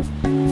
Música